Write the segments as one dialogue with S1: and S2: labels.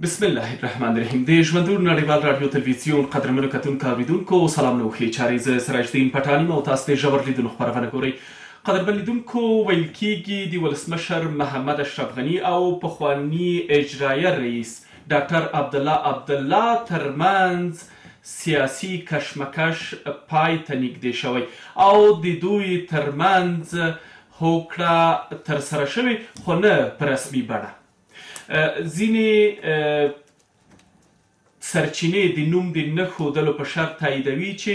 S1: بسم الله الرحمن الرحیم د ژوندون نړیوال رادیو تلویزیون قدرمنو کتونکو اوریدونکو سلام نو ښې چارې زه سراج الدین پټانی او تاسو د ژور لیدونو خبرونه ګورئ قدرمن لیدونکو ویل کیږي د ولسمشر محمد اشرف غني او پخوانی اجرایه رئیس ډاکټر عبدالله عبدالله ترمنځ سیاسي کشمکش پای ته نږدې شوی او د دوی ترمنځ هوکړه ترسره شوې خو نه په رسمي بڼه. ځینې سرچینې د نوم د نه ښودلو په شرط تاییدوي چې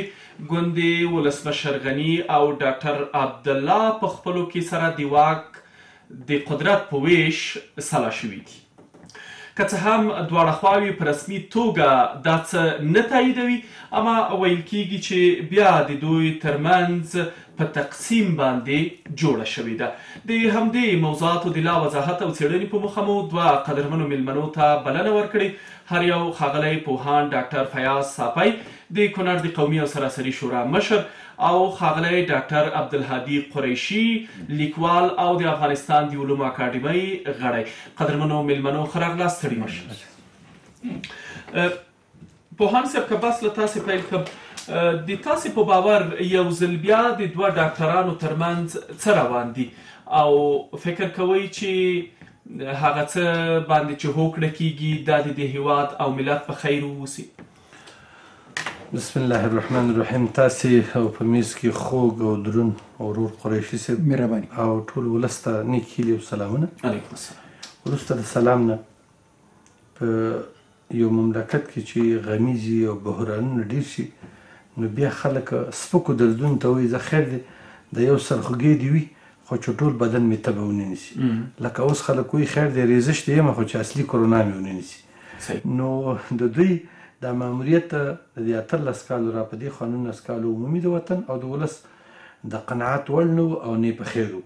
S1: ګوندې ولسمشر غني او ډاکټر عبدالله په خپلو کې سره د واک د قدرت په ویش سلا شوي دي. که څه هم دواړه خواوې په رسمي توګه دا څه نه تاییدوي، اما ویل کېږي چې بیا د دوی ترمنځ په تقسیم باندې جوړه شوې ده. د همدې موضوعاتو د لا وضاحت او څېړنې په موخه مو دوه قدرمنو مېلمنو ته بلنه ورکړې، هر یو ښاغلی پوهاند ډاکټر فیاض ساپی، د کونړ د قومي او سراسري شورا مشر او ښاغلی ډاکټر عبدالهادي قریشي، لیکوال او د افغانستان د علومو اکاډمۍ غړی. قدرمنو مېلمنو ښه راغلاست، ستړي مه شئ. پوهاند صاحب که بس له تاسې پیل کړم د تاسې په باور یو ځل بیا د دوه ډاکټرانو ترمنځ څه روان دي او فکر کوئ چې هغه څه باندې چې هوکړه کیږي دا د دې هیواد او ملت په خیر ووسی
S2: بسم الله الرحمن الرحیم تاسې او په میز کې خوږ او درون ورور قریشي صاحب
S3: مهرباني
S2: او ټول ولسته نیک هیلې او سلامونه
S1: علیکم السلام
S2: ورسته د سلام نه په یو مملکت کې چې غمیزې او بحرانونه ډېر شي، نو بیا خلک سپکو دردونو ته وایي، ځه خیر دی، د یو سر خوږی دې وي، خو چې ټول بدن مې تبه ونه نیسي. لکه اوس خلک وایي، خیر دی، رېزش ته یم، خو چې اصلي کرونا مې ونه نیسي. نو د دوی دا ماموریت د دې اتلس کالو را په دې خوا نولس کالو عمومي د وطن او د ولس د قناعت وړ نه و او نه یې په خیر و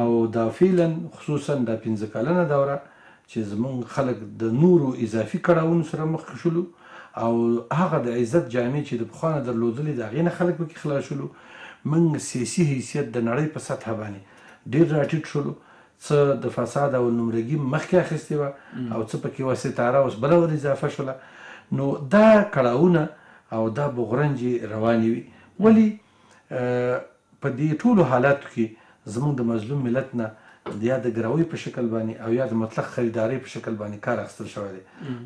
S2: او دا فعلا خصوصا دا پنځه کلنه دوره چې زموږ خلک د نورو اضافي کړاوونو سره مخ شولو او هغه د عزت جامې چې د پخوا نه درلودلې د هغې نه خلک پکې خلاص شولو موږ سیاسي حیثیت د نړۍ په سطح باندې ډیر راټیټ شولو څه د فساد او نمرګي مخکې اخیستې و او څه پکې و ستاره اوس بل ور اضافه شوله نو دا کړهونه او دا بغرنجې روانې وي ولی په دې ټولو حالاتو کې زموږ د مظلوم ملت نه د یا د ګروۍ په شکل باندې او یا د مطلق خریدارۍ په شکل باندې کار اخیستل شوی دی.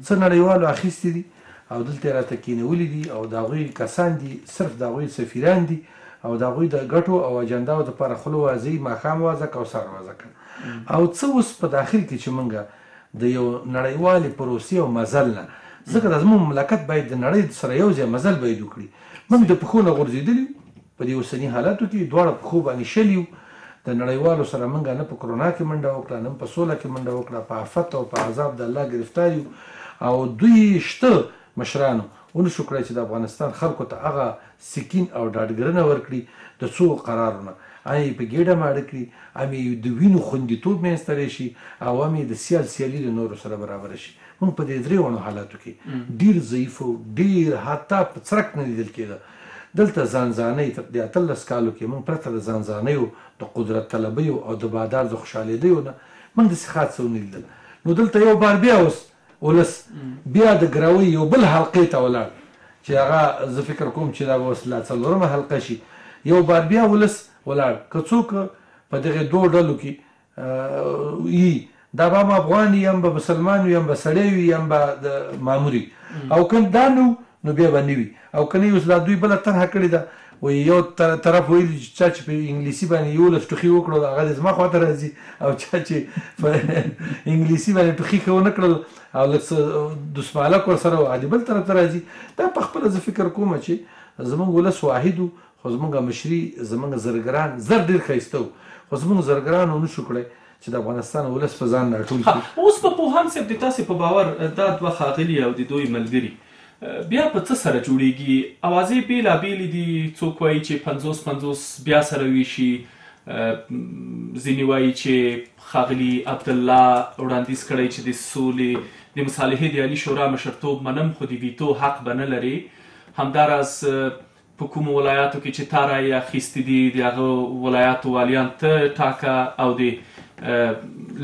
S2: څه نړیوالو اخیستي دي او دلته یې راته کینولي دي او د هغوی کسان دي، صرف د هغوی سفیران دي او د هغوی د ګټو او اجنداوو لپاره خوله وازوي، ماښام وازه که او سهار وازه که. او څه اوس په داخل کې چې موږ د یو نړیوالې پروسې او مزل نه، ځکه دا زموږ مملکت باید د نړۍ سره یو ځای مزل باید وکړي، موږ د پښو نه غورځېدلي یو، په دې اوسني حالاتو کې دواړه پښو باندې شل یو، د نړیوالو سره مونږ نه په کرونا کې منډه وکړه، نه په سوله کې منډه وکړه، په آفت او په عذاب د الله ګرفتار یو او دوی شته مشرانو ونشو کړای چې د افغانستان خلکو ته هغه سکین او ډاډګرنه ورکړي د څو قرارو نه هم یې په ګیډه ماړه کړي، هم یې د وینو خوندیتوب منځ ته راشي او هم یې د سیال سیالي له نورو سره برابره شي. مونږ په دې دریوړو حالاتو کې ډیر ضعیف وو، ډیر حتی په څرک نه لیدل کیده. دلته ځان ځانۍ تر دې اتلس کالو کې موږ پرته د ځان ځانیو، د قدرت طلبیو او د بادار د خوشحالیدیو نه موږ داسې ښاد څه ونه لیدل. نو دلته یو بار بیا اوس ولس بیا د ګروۍ یو بل حلقې ته ولاړ چې هغه زه فکر کوم چې دا به اوس لا څلورمه حلقه شي، یو بار بیا ولس ولاړ که څوک په دغې دوو ډلو کې یی دا به هم افغان وي هم به مسلمان وي هم به سړی وي هم به د مامور وي او که دا نه نو بیا به نه وي او که نه اوس دا دوی بله طرحه کړې ده و یو طرف ویلي چې چا چې په انګلیسي باندې یولس ټوخي وکړو هغه د زما خواته راځي او چا چې په انګلیسي باندې ټوخي خو نه کړل او لږ دسمالک ور سره عادي بل طرف ته راځي دا په خپل زه فکر کوم چې زمونږ ولس واحد خو زمونږ مشری زمونږ زرګران زر ډیر خیسته وو خو زمونږ زرګرانو نشو کړی چې د افغانستان ولس په ځان راټول
S1: کړي. اوس به پوهاند صاحب د تاسې په باور دا دوه ښاغلي او د دوی ملګري بیا په څه سره جوړیږي؟ اوازې بیلا بیلې دي، څوک وایي چې پنځوس پنځوس بیا سره ویشي، ځینې وایي چې ښاغلي عبدالله وړاندیز کړی چې د سولې د مصالحې د عالي شورا مشرتوب منم خو د ویتو حق به نه لرې، همداراز په کومو ولایاتو کې چې تا رایې اخیستې دي د هغه ولایاتو والیان ته ټاکه او د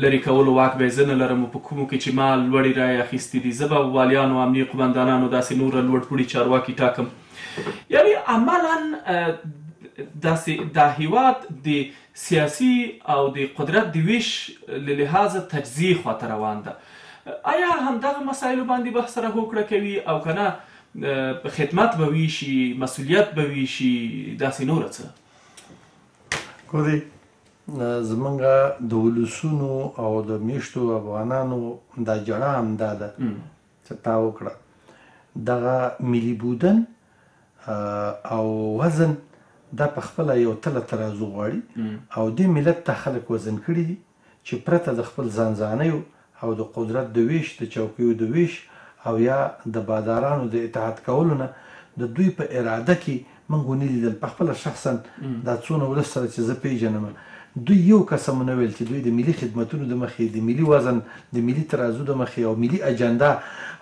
S1: لرې کولو واک به زه نه لرم او په کومو کې چې ما لوړې رایې اخیستې دي زه به والیانو امنیه قوماندانانو داسې نور لوړ پوړي چارواکي ټاکم یعنی عملا داسې دا هیواد د سیاسي او د قدرت د ویش له لحاظه تجزیه خواته روان ده آیا همدغه مسایلو باندې بحث سره هوکړه کوي او کنه خدمت به وي شي مسولیت به وي شي داسې نور څه
S2: ګوري زمونږ د ولسونو او د میشتو افغانانو دا جړه هم دا ده چې تا وکړه دغه ملي بودن او وزن دا په خپل یو تل ترازو غواړي او د ملت ته خلک وزن کړی دي چې پرته د خپل ځانځانیو او د قدرت د ویش د چوکیو د ویش او یا د بادارانو د اطاعت کولو نه د دوی په اراده کې موږ ونه لیدل پخپله شخصا دا څونه ولس سره چې زه پیژنم دوی یو کس هم ونه ویل چې دوی د ملي خدمتونو د مخې د ملي وزن د ملي ترازو د مخې او ملي اجندا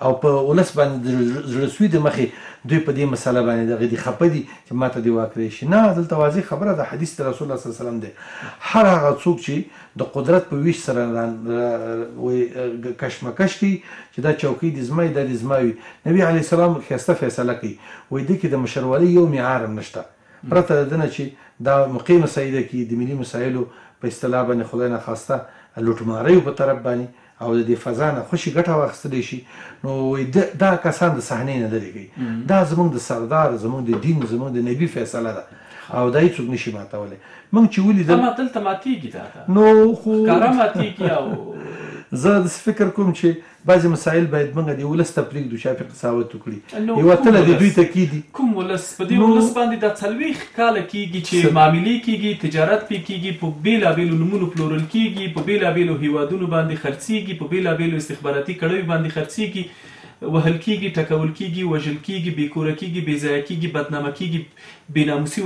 S2: او په ولس باندې د زړه سوي د مخې دوی په دې مسله باندې دغه دي خپه دي چې ماته دې واکرې شي نه دلته واضح خبره ده حدیث د رسول الله صلی الله علیه وسلم دی هر هغه څوک چې د قدرت په ویش سره کشمکش کوي چې دا چوکۍ د زما د زما وي نبی علی السلام خسته فیصله کوي وې د کې د مشرولي یو معیارم نشته پرته د دنه چې دا مقیم سیده کې د ملي مسایلو په اصطلاح باندې خدای نه خواسته لوټماري په طرف باندې او د دې فضا نه خوشې ګټه واخیستلی شي، نو وایي د دا کسان د صحنې نه لرې کړئ، دا زموږ د سردار، زموږ د دین، زموږ د نبي فیصله ده او دا هېڅوک نه شي ماتولی. موږ چې ولیدل.
S1: اما دلته ماتېږي دا دا.
S2: نو خو.
S1: ښکاره ماتېږي او.
S2: زه داسې فکر کوم چې بعضې مسایل باید موږ دې ولس ته پرېږدو چې هغه پرې قصاوت وکړي. یو اتله دې دوی ته کېږي.
S1: کوم ولس؟ په دې ولس باندې دا څلوېښت کاله کېږي چې معاملې کېږي، تجارت پرې کېږي، په بېلابېلو نومونو پلورل کېږي، په بېلابېلو هېوادونو باندې خرڅېږي، په بېلابېلو استخباراتي کړیو باندې خرڅېږي، وهل کېږي، ټکول کېږي، وژل کېږي، بې کوره کېږي، بې ځایه کېږي، بدنامه کېږي، بې ناموسي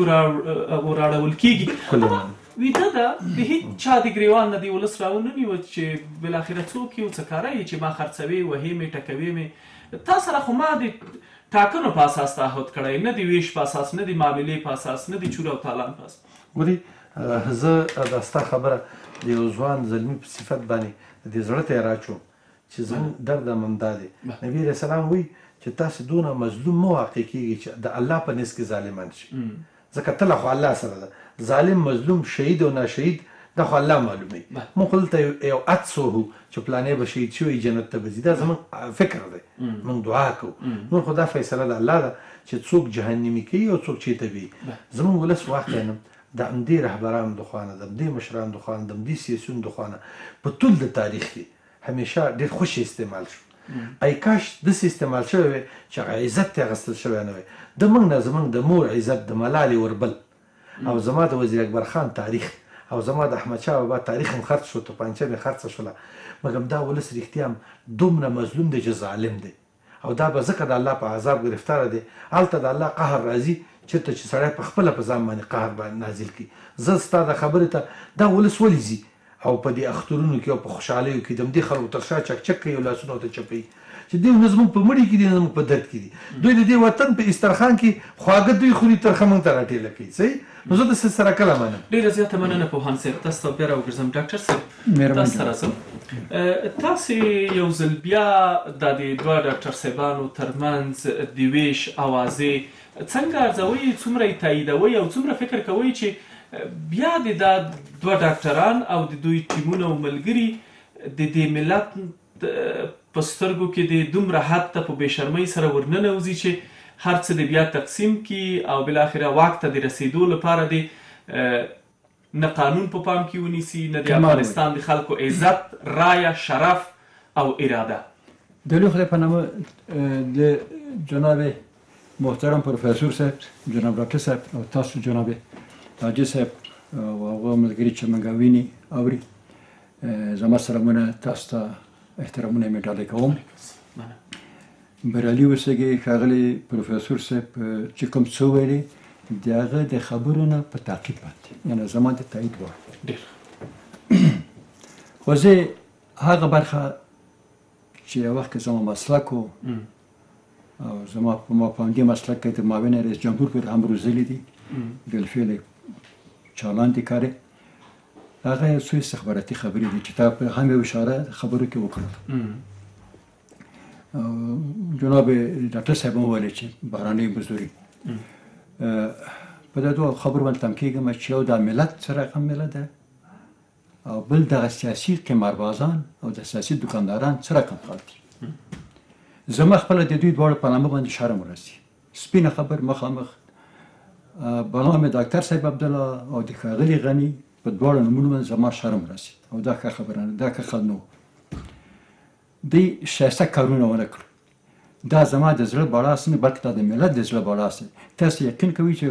S1: وراړول کېږي. اما ویده ده، د هېچا د ګرېوان نه دې ولس را ونه نیوه چې بالاخره څوک یې او څه کاره یې چې ما خرڅوې، وهې مې، ټکوې مې. تا سره خو ما د ټاکنو په اساس تعهد کړی، نه د وېش په اساس، نه د معاملې په اساس، نه د چور او تالان په اساس.
S2: ګوري زه دا ستا خبره د یو ځوان زلمي په صفت باندې د دې زړه ته یې راچوم چې زموږ درد هم همدا دی. نبي علیه السلام وایي چې تاسې دونه مظلوم مه واقع کېږئ چې د الله په نزد کې ظالمان شئ. ځکه تله خو الله سره ده ظالم مظلوم شهيد او ناشهيد دا خو الله معلوموي مونږ خو دلته يو عدس وهو چې پلانی به شهيد شوی جنت ته به ځي دا زمونږ فکر دی مونږ دعا کوو نور خو دا فيصله د الله ده چې څوک جهنمي کوي او څوک چيته بيي زمونږ ولس واقعا د همدې رهبرانو د خوا نه د همدې مشرانو د خوا نه د همدې سياسيونو د خوا نه په طول د تاريخ کې همیشه ډیر خوشی استعمال شو ای کاش دسی استعمال شوی وی چه هغه عزت تی اغستل شوی نه وی ده مونږ نه زمونږ ده مور عزت ده ملالی اوربل او زما ده وزیر اکبر خان تاریخ او زما ده احمد شاه بابا تاریخ هم خرڅ شو توپانچه می خرڅه شوله مګم دا ولس رښتیا هم دومره مظلوم دی چه ظالم دی. او دا به ځکه د الله په عذاب ګرفتاره دی، هلته د الله قهر راځي چرته چې سړی په خپله په ځان باندې قهر به نازل کړي، زه ستا دا خبرې ته دا ولس ولې ځي او په دې اخترونو کې او په خوشحالیو کې دمدې خلکو تر شا چک چک کوي او لاسونه ورته چپوي چې دوی نه زموږ په مړي کې دي نه زموږ په درد کې دي، دوی د دې وطن په استرخان کې خواږه دوی خوري ترخه موږ ته راټېله کوي، صحیح؟ نو زه دسې سره کله منم.
S1: ډیره زیاته مننه پوهاند صاحب تاسو ته بیا راوګرځم ډاکټر صاحب تاسو ته راځم تاسو یو ځل بیا د دې دوه ډاکټر صاحبانو ترمنځ د ویش اوازې څنګه ارزوي څومره یې تاییدوي او څومره فکر کوي چې بیا د دا دوه ډاکټران او د دوی ټیمونه او ملګري د دې ملت د په سترګو کې دې دومره حد ته په بې شرمۍ سره ورننوځي چې هر څه دې بیا تقسیم کړي او بالاخره واک ته د رسېدو لپاره دې نه قانون په پام کې ونیسي، نه د افغانستان د خلکو عزت، رایه، شرف او اراده.
S3: د لوی خدای په نامه د جناب محترم پروفیسور صاحب، جناب ډاکټر صاحب او تاسو جناب حاجي صاحب او هغه ملګري چې موږ ویني، اوري، زما سلامونه تاسو ته احترامونه مې ډالۍ کوم بریالي اوسېږي ښاغلی پروفیسور صاحب چې کوم څه ویلي د هغه د خبرو نه په تعقیب باندې یعنې زما د تایید وړ خو زه هغه برخه چې یو وخت کې زما مسلک و او زما په ما په همدې مسلک کې د معاون رئیس جمهور پورې هم روزلي دي بالفعل چالان دي کارې هغه یو څو استخباراتي خبرې دي چې تا په هم یو اشاره خبرو کې وکړل جناب ډاکټر صاحب هم ویل چې بهراني مزدوري په دې دوه خبرو باندې تم کېږم چې یو دا ملت سره کوم ملت ده او بل دغه سیاسي قماربازان او د سیاسي دکانداران څه رقم خلک دي زما خپله د دوی دواړو په نامه باندې شرم ورسي سپینه خبر مخامخ بنام دکتر صاحب عبدالله او د ښاغلي غني په دواړو نومونو باندې زما شرم راسي او دا ښه خبره نه دا ښه خل نو دی شایسته کارونه ونه کړ دا زما د زړه بړاس نه بلکې دا د ملت د زړه بړاس دی تاسو یقین کوي چې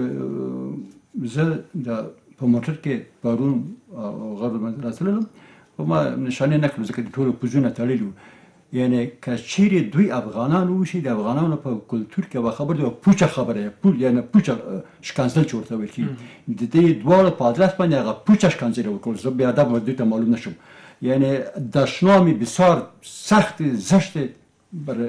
S3: زه د په موټر کې پرون غرب باندې راتللم خو ما نشانه نه کړو ځکه د ټولو پوزونه تړلي وو یعنی کچیر دوی افغانان وو چې د افغانانو په کلچر کې به خبر دی پوچه خبره پول یعنی پوچه شکنځل چورته ویل کی د دې دواړو په ادرس باندې هغه پوچه شکنځل وکړ زه بیا ادب ودی ته معلوم نشم یعنی دشنامی بسیار سخت زشت بر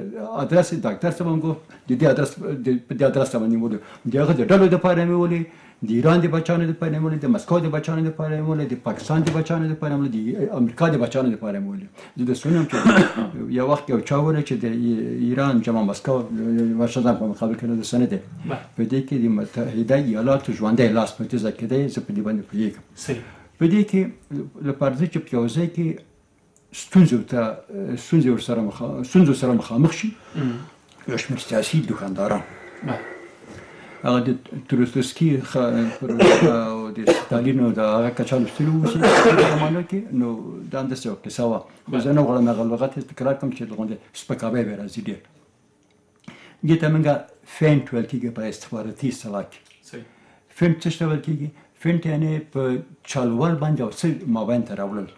S3: ادرس یې داکتر ته مونږ د دې ادرس په دې ادرس ته باندې مولې د هغه د ډلو د پاره مې ولې د ایران د بچانو د پاره مې ولې د مسکو د بچانو د پاره مې ولې د پاکستان د بچانو د پاره مې ولې د امریکا د بچانو د پاره مې ولې د سونم چې یو وخت یو چا ولې چې د ایران جمع مسکو ورشزان په مقابل کې د سنې ده په دې کې د متحده ایالاتو ژوندې لاس په دې ځکه دی زه په دې باندې پوهیږم په دې کې لپاره چې په یو ځای کې ستونزو ته ستونزو سره مخ ستونزو سره مخامخ شي یو شمېر سیاسي دکانداران هغه د تروستسکي او د ستالین او د هغه کچا لوستلي اوسي په معنا کې نو دا همداسې یوه قصه وه خو زه نه غواړم هغه لغت تکرار کړم چې دغوندې سپکاوی به راځي ډېر دې ته موږ فینټ ویل کېږي په استخباراتي اصطلاح کې فینټ څه ته ویل کېږي فینټ یعنی په چالوول باندې او څه مابین ته راوړل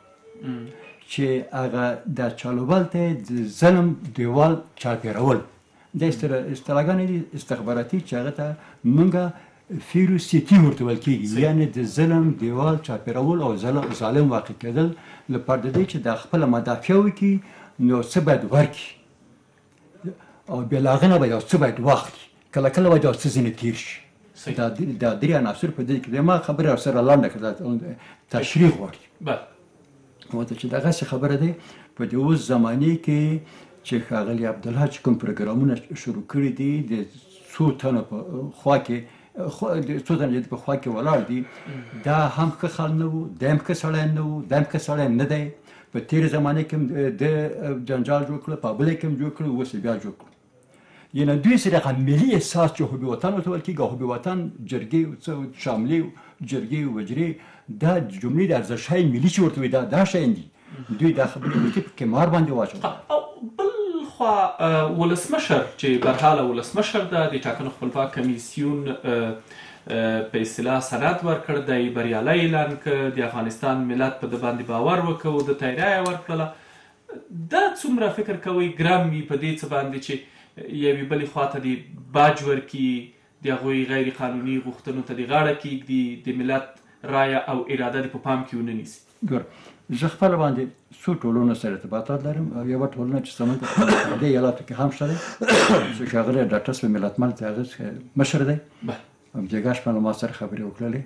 S3: چې هغه د چالوول ته د ظلم دیوال چاپیرول د استراګانې دي استخباراتي چې هغه ته مونږه فیرو سیتی ورته ویل کېږي یعنی د ظلم دیوال چاپیرول او ظلم ظالم واقع کېدل لپاره د دې چې د خپل مدافع وکړي نو څه باید ورکړي او بې له هغه نه به یو څه باید واخلي کله کله باید یو څه ځینې تیر شي دا دا درې عناصر په دې کې د ما خبره سره لاندې کړه تشریح غواړي وته چې دغه څه خبره ده په دې اوس زمانه کې چې خاغلی عبد الله چې کوم پروګرامونه شروع کړی دي د څو تنو په خوا کې څو تنه چې په خوا کې ولاړ دي دا هم ښه خل نه وو دا هم ښه سړی نه وو دا هم ښه سړی نه دی په تیره زمانه کې هم ده جنجال جوړ کړ په بله کې هم جوړ کړ اوس بیا جوړ کړ یعنی دوی سره هغه ملي احساس چې حب وطن ورته ویل کېږي حب وطن جرګې او څه شاملې جرګې او وجرې دا جملې د ارزښتهای ملي چې ورته وي دا دا شیان دي دوی دا خبرې وکړي په قمار باندې
S1: واچوله بل خوا ولسمشر چې برحاله ولسمشر ده د ټاکنو خپلواک کمیسیون په اصطلاح سند ورکړ دی بریالی اعلان که د افغانستان ملت په د باندې باور وکړ او د تایرای ورکړله دا څومره فکر کوي ګرم وي په دې څه باندې چې یوې بلې خواته دی باج ورکي د هغوی غیر قانوني غوښتنو ته دی غاړه کیږدي د ملت رایه او اراده دی په پام کې ونه نیسي
S3: ګور زه خپل باندې څو ټولونو سره ارتباطات لرم او یو ټولنه چې زمونږ په دې ایالاتو کې هم شته دی چې ښاغلی ډاکټر صاحب ملتمل د هغه مشر دی همدېګاه شپه له ما سره خبرې وکړلې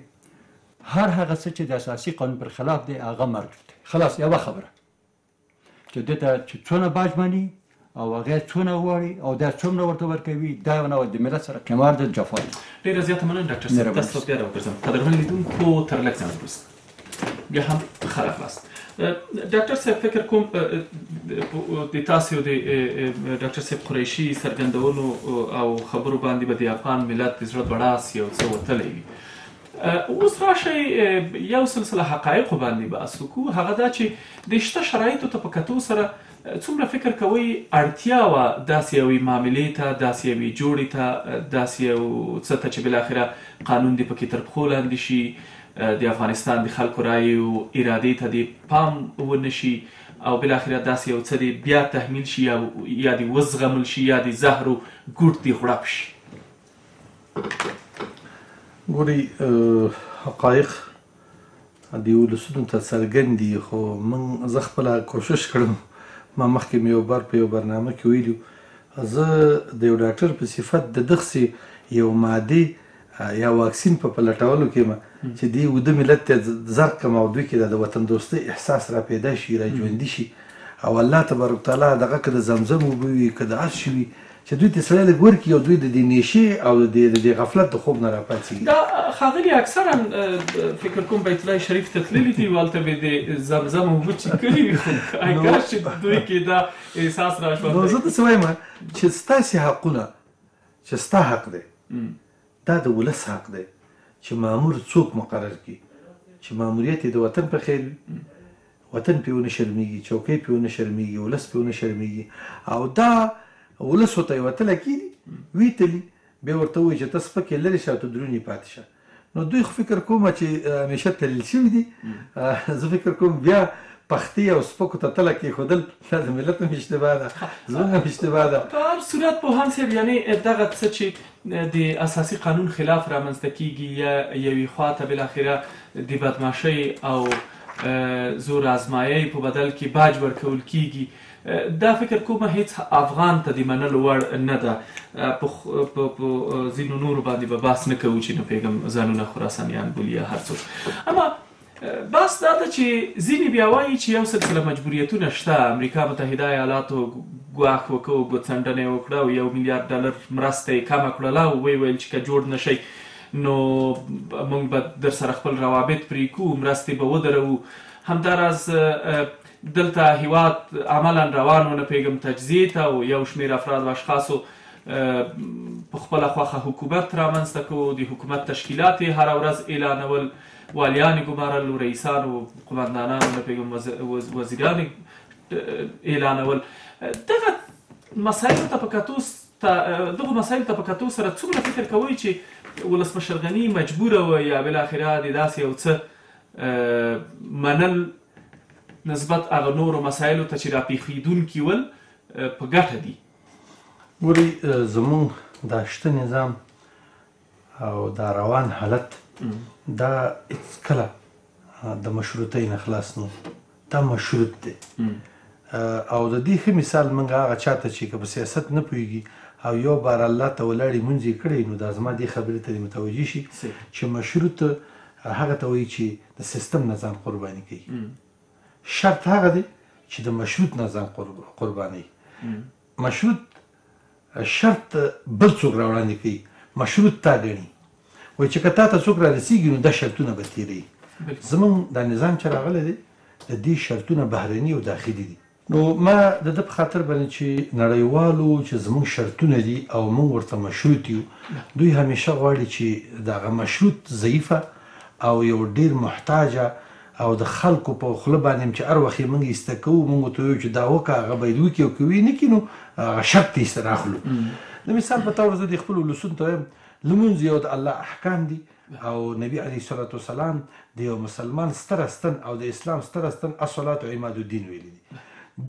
S3: هر هغه څه چې د اساسي قانون پر خلاف دی هغه مرګ دی خلاص یوه خبره چې ده ته چې څونه باج مني او هغه څونه غواړي او دا څومره ورته ورکوي دا یو نوع د ملت سره قمار ده جفا
S1: ده ډېره زیاته مننه ډاکټر صاحب تاسو ته بیا راوګرځم قدرمن لیدونکو تر لږ ځنډ وروسته بیا هم ښه راغلاست ډاکټر صاحب فکر کوم د تاسو د ډاکټر صاحب قریشي سرګندونو او خبرو باندې به د افغان ملت د زړه بړاس یو څه وتلی وي اوس راشئ یو سلسله حقایقو باندې بحث وکړو هغه دا چې د شته شرایطو ته په کتو سره څومره فکر کوئ اړتیا وه داسې یوې معاملې ته داسې یوې جوړې ته داسې یو څه ته چې بالاخره قانون دې پکې تر پښو لاندې شي د افغانستان د خلکو رایې او ارادې ته دې پام ونه شي او بالاخره داسې یو څه دې بیا تحمیل شي یا دې وزغمل شي یا دې زهر او ګوټ دې غړپ شي
S2: ګوري حقایق دی ولسونو ته څرګند دي خو من زه خپل کوشش کړم ما مخکې مې یو بار په یو برنامه کې ویلو زه د یو ډاکټر په صفت د دغسې یو ماده یا واکسین په پلټولو کې ما چې دی وده ملت ته زر کم او دوی کې د وطن دوستۍ احساس را پیدا شي را ژوندي شي او الله تبارک تعالی دغه که د زمزم وبوي که د هر شي وي چې دوی ته سړی لږ ورکړي او دوی د دې نېشې او د دې د دې غفلت د خوب نه راپاڅي.
S1: دا ښاغلي اکثرا فکر کوم بیت الله شریف ته تللي دي والته به د زمزم اوبه چیکلي وي خو اګر چې دوی کې دا احساس راشوندي.
S2: نو زه ته څه وایم چې ستاسې حقونه چې ستا حق دی دا د ولس حق دی چې مامور څوک مقرر کړي چې ماموریت یې د وطن په خیر وي، وطن پرې ونه شرمیږي، چوکۍ پرې ونه شرمیږي، ولس پرې ونه شرمیږي او دا ولس ورته یوه تله کیني، ویې تلي، بیا ورته ووایي چې ته سپک یې لرې شه او ته درونی پاتې شه. نو دوی خو فکر کوم چې همیشه تلل شوي دي، زه فکر کوم بیا پختې او سپکو ته تله کیښودل دا د ملت هم اشتباه ده، زموږ هم اشتباه ده.
S1: په هر صورت پوهاند صاحب یعنې دغه څه چې د اساسي قانون خلاف رامنځته کیږي یا یوې خوا ته بالاخره د بدمعاشۍ او زور آزمایۍ په بدل کې باج ورکول کیږي دا فکر کوم هیڅ افغان ته د منلو وړ نه ده په ځینو نورو باندې به بحث نه کوو چې نه پیغام ځانونه خراسانیان بولی هر څوک اما بحث دا ده چې ځینې بیا وایي چې یو سلسله مجبوریتونه شته امریکا متحده ایالاتو ګواښ وکړ ګوتڅنډنه یې وکړه او یو میلیارد ډالر مرسته یې کمه کړله او ویې ویل چې که جوړ نه شئ نو موږ به در سره خپل روابط پرې کوو مرستې به ودروو همداراز دلته هیواد عملا روان ونه پیګم تجزیه ته او یو شمیر افراد و اشخاصو په خپل خوخه حکومت رامنځته کوو د حکومت تشکیلات هر ورځ اعلانول والیان ګمارل و رئیسان و قومندانان نه پیغام وزیران اعلانول دغه مسایل ته په کتو دغه مسایل ته په کتو سره څومره فکر کوي چې ولسمشر غنی مجبور و یا بل اخره د داسې یو څه منل نسبت هغه نورو مسایلو ته چې راپیښیدونکي ول په ګټه دي
S2: ګوري زمونږ دا شته نظام او دا روان حالت دا هیڅکله د مشروطۍ نه خلاص نو دا مشروط دی او د دې ښه مثال منګه هغه چاته چې که په سیاست نه پويږي او یو بار الله ته ولاړی منځي کړی نو د ازما دې خبرې ته متوجي شي چې مشروط هغه ته وایي چې د سیستم نه ځان قرباني کوي شرط هغه دی چې د مشروط نه ځان قرباني مشروط شرط بل څوک راوړاندې کوي مشروط تا ګڼي وایي چې که تا ته څوک رارسیږي نو دا شرطونه به تیروي زمونږ دا نظام چې راغلی دی د دې شرطونه بهرني او داخلي دي نو ما د د په خاطر باندې چې نړیوالو چې زمونږ شرطونه دي او مونږ ورته مشروط یو دوی همیشه غواړي چې دغه مشروط ضعیفه او یو ډیر محتاجه او د خلکو په خوله باندې هم چې هر وخت یې موږ ایسته کوو موږ ورته وایو چې دا وکړه هغه باید وکړي او که ویې نه کړي نو هغه شرط ته ایسته راخلو د مثال په طور زه د خپلو ولسونو ته وایم لمونځ یو د الله احکام دي او نبي علیه الصلات وسلام د یو مسلمان ستره ستن او د اسلام ستره ستن الصلات عماد الدین ویلي دي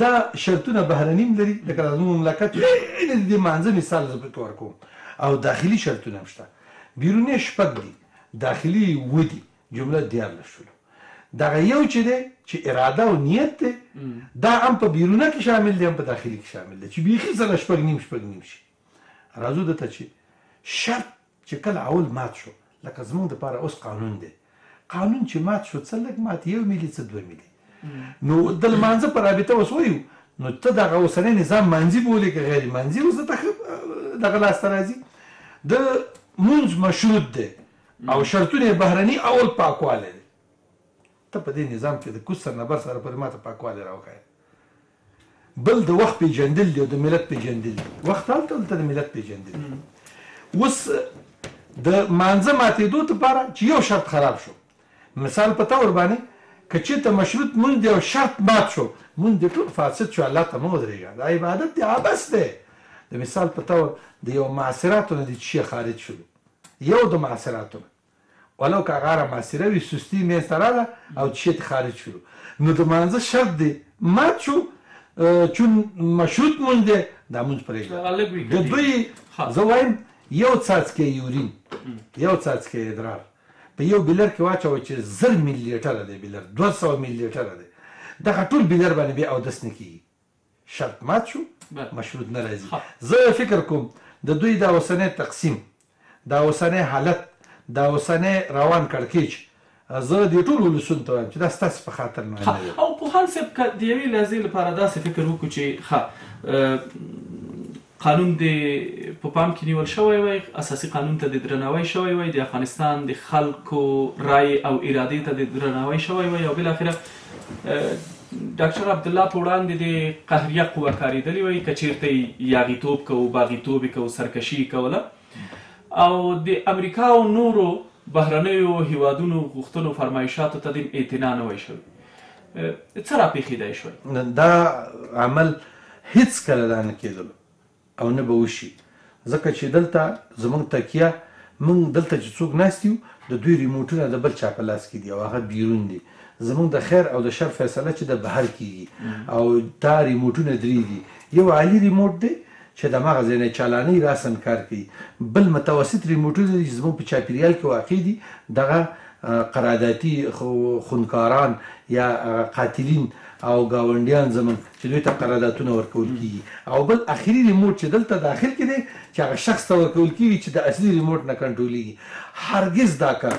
S2: دا شرطونه بهرني هم لري لکه دا زموږ مملکت چې د دې لمانځه مثال زه پکې ورکوم او داخلي شرطونه هم شته بیروني شپږ دي داخلي اووه دي جمله دیارلس شولو دغه یو چې دی چې اراده او نیت دی دا هم په بیرونه کې شامل دی هم په داخلي کې شامل دی چې بیخي سره شپږ نیم شپږ نیم شي راځو دته چې شرط چې کله اول مات شو لکه زمونږ د پاره اوس قانون دی قانون چې مات شو څه لږ مات یو ملي څه دوه ملي نو د لمانځه په رابطه اوس وایو نو ته دغه اوسنی نظام منځي بولې که غیر منځي اوس ته دغه لاسته راځي د مونځ مشروط دی او شرطونه یې بهرني اول پاکوالی دی ته په دې نظام کې د کوز سر نه بر سره پورې ماته پاکوالی راوښایه بل د وخت پیژندل دی او د ملت پیژندل دی وخت هلته هلته د ملت پیژندل دی اوس د مانځه ماتېدو لپاره چې یو شرط خراب شو مثال په تور باندې که چېرته مشروط مونږ دی او شرط مات شو مونږ دی ټول فاسد شو الله ته مه ودرېږه دا عبادت دی عبس دی د مثال په تور د یو معاصراتو نه دی چې خارج شولو يو د معاصراتو نه ولو که غاره معاصره وي سستي مينځ ته راله او چشي ته خارج شولو نو د مانځه شرط دي مات شو چون مشروط مونځ دی دا مونځ پرېږده د دوی زه وایم یو څاڅکی یورین یو څاڅکی ادرار په یو بیلر کې واچوه چې زر ملي لیټره دی بیلر دوه سوه ملي لیټره دی دغه ټول بیلر باندې بیا اودس نه کېږي شرط مات شو مشروط نه راځي زه فکر کوم د دوی دا اوسنی تقسیم دا اوسنی حالت دا اوسنی روان کړکېچ زه د ټولو ولسونو ته وایم چې دا ستاسو په خاطر نه دی
S1: او پوهان صاحب که د یوې لحظې لپاره داسې فکر وکړو چې ښه قانون دې په پام کې نیول شوی وای، اساسي قانون ته دې درناوی شوی وای، د افغانستان د خلکو رای او ارادې ته دې درناوی شوی وای او بالاخره ډاکټر عبدالله په وړاندې دې قهریه قوه کارېدلې وای، که چېرته یاغیتوب کوو، باغیتوب یې کوو، سرکشي یې کوله او د امریکا او نورو بهرنیو هېوادونو غوښتنو فرمایشاتو ته دې اعتنا نه وای شوې. څه راپېښېدای شوای؟
S2: دا عمل هېڅکله دا نه کېدلو او نه به وشي، ځکه چې دلته زموږ تکیه، موږ دلته چې څوک ناست یو، د دوی ریموټونه د بل چا په لاس کې دي او هغه بیرون دي. زموږ د خیر او د شر فیصله چې ده بهر کېږي او دا ریموټونه درې دي، یو عالي ریموټ دی، چې دمغه ځینې چالانۍ راساً کار کوي، بل متوسط ریموټونه دي چې زموږ په چاپیریال کې واقع دي، دغه قراداتي خونکاران یا هغه قاتلین او ګاونډیان زموږ چې دوی ته قراداتونه ورکول کیږي او بل اخري ریموټ چې دلته داخل کې دی چې هغه شخص ته ورکول کیږي چې د اصلي ریموټ نه کنټرولیږي، هرګز دا کار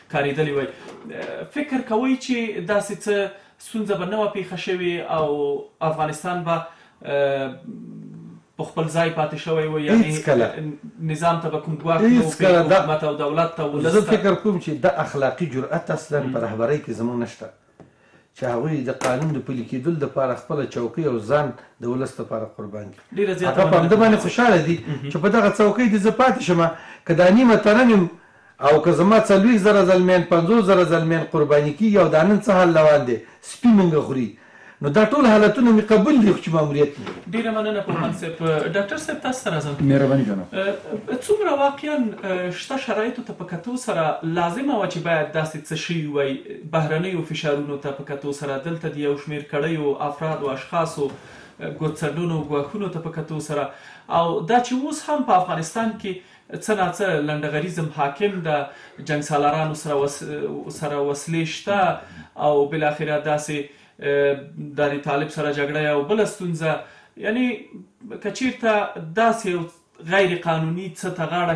S1: کارېدلې وای، فکر کوئ چې داسې څه ستونزه به نه وه پېښه شوې او افغانستان به په خپل ځای پاتې شوی و یعنی نظام ته به کوم ګواښ
S2: نه و
S1: حکومت او دولت ته
S2: ولس ته زه فکر کوم چې دا اخلاقي جرأت اصلا په رهبرۍ کې زموږ نشته چې هغوی د قانون د پلي کېدلو لپاره خپله چوکۍ او ځان د ولس لپاره قربان کړي. هغه په همده باندې خوشحاله دي چې په دغه څوکۍ دې زه پاتې شم، که دا نیمه تنه مې او که زما څلوېښت زره زلمیان، پنځوس زره زلمیان قرباني کېږي او دا نن څه حال روان دی، سپي موږ خوري، نو دا ټول حالتونه مې قبول دي، خو چې ماموریت مې
S1: دی. ډېره مننه پوهاند صاحب. ډاکټر صاحب تاسو ته راځم.
S3: مهرباني جناب.
S1: څومره واقعاً شته شرایطو ته په کتو سره لازمه وه چې باید داسې څه شوي وای؟ بهرنیو فشارونو ته په کتو سره، دلته د یو شمېر کړیو، افرادو، اشخاصو، ګوتڅنډونو، ګواښونو ته په کتو سره او دا چې اوس هم په افغانستان کې څه نا څه لنډغریزم حاکم ده، جنګسالارانو سره وسلې شته او بالاخره داسې دا د طالب سره جګړه یوه بله ستونزه یعنې که چېرته داسې یو غیر قانوني څه ته
S3: غاړه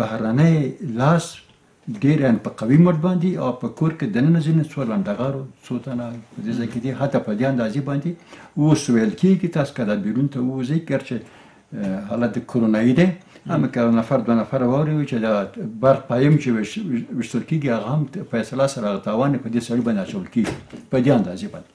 S3: بهرنی لاس ډېر ان په قوي مټ باندې او په کور کې دننه ځینې څو لنډغارو څو تنه په دې ځای کې دي حتی په دې اندازې باندې اوس ویل کېږي تاسو که دا بیرون ته ووځئ ګرچې حالت د کرونایي دی هم که نفر دوه نفر واوري چې دا برق پایم چې وشتل کېږي هغه هم فیصله سره هغه تاوان په دې سړي باندې اچول کېږي په دې اندازې باندې